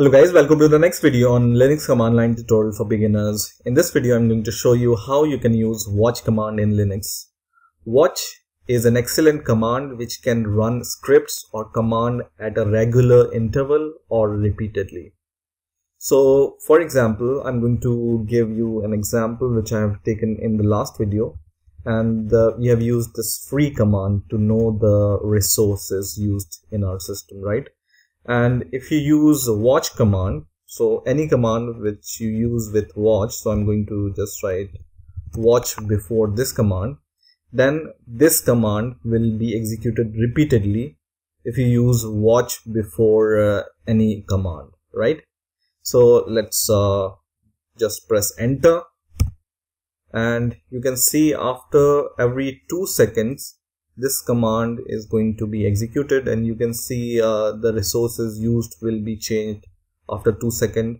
Hello guys, welcome to the next video on Linux command line tutorial for beginners. In this video, I'm going to show you how you can use watch command in Linux. Watch is an excellent command which can run scripts or command at a regular interval or repeatedly. So for example, I'm going to give you an example which I have taken in the last video and uh, we have used this free command to know the resources used in our system, right? And if you use watch command so any command which you use with watch so i'm going to just write watch before this command then this command will be executed repeatedly if you use watch before uh, any command right? So let's uh, just press enter. And you can see after every two seconds this command is going to be executed and you can see uh, the resources used will be changed after two seconds.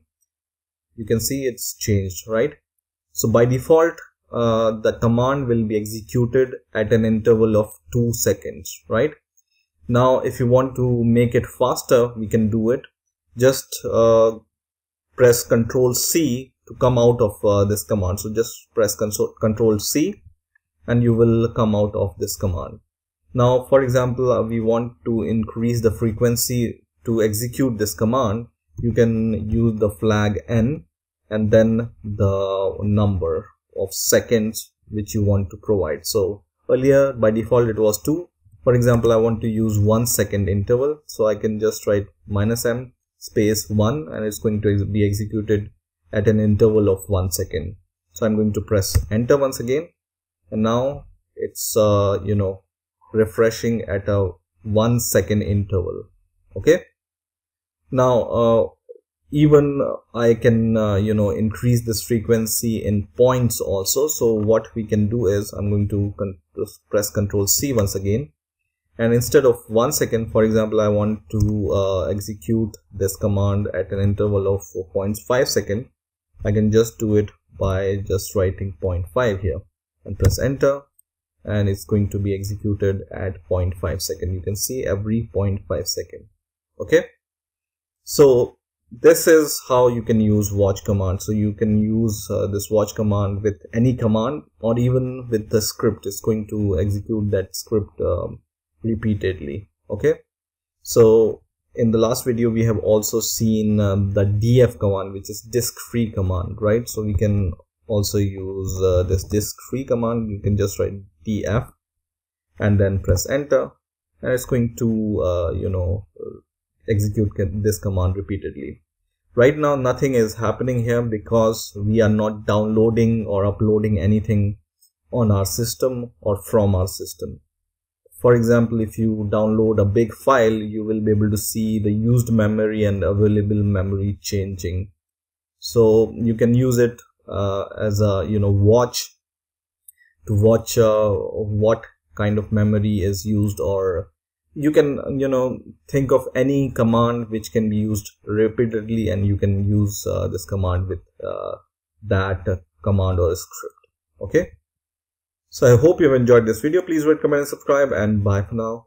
You can see it's changed right? So by default uh, the command will be executed at an interval of two seconds right? Now if you want to make it faster we can do it. Just uh, press ctrl c to come out of uh, this command. So just press ctrl c and you will come out of this command now, for example, uh, we want to increase the frequency to execute this command. You can use the flag n and then the number of seconds which you want to provide. So earlier by default it was 2. For example, I want to use 1 second interval. So I can just write minus n space 1 and it's going to be executed at an interval of 1 second. So I'm going to press enter once again and now it's uh, you know refreshing at a one second interval. Okay? Now uh, even I can uh, you know increase this frequency in points also. So what we can do is I'm going to press ctrl C once again. And instead of one second for example I want to uh, execute this command at an interval of 0.5 second I can just do it by just writing 0.5 here and press enter and it's going to be executed at 0.5 second. You can see every 0.5 second. Okay? So this is how you can use watch command. So you can use uh, this watch command with any command or even with the script. It's going to execute that script um, repeatedly. Okay? So in the last video we have also seen um, the df command which is disk free command right? So we can also use uh, this disk free command. You can just write df and then press enter and it's going to uh, you know execute this command repeatedly. Right now nothing is happening here because we are not downloading or uploading anything on our system or from our system. For example if you download a big file you will be able to see the used memory and available memory changing. So you can use it uh, as a you know watch to watch uh, what kind of memory is used or you can you know think of any command which can be used repeatedly and you can use uh, this command with uh, that command or script. Okay? So i hope you've enjoyed this video. Please rate comment and subscribe and bye for now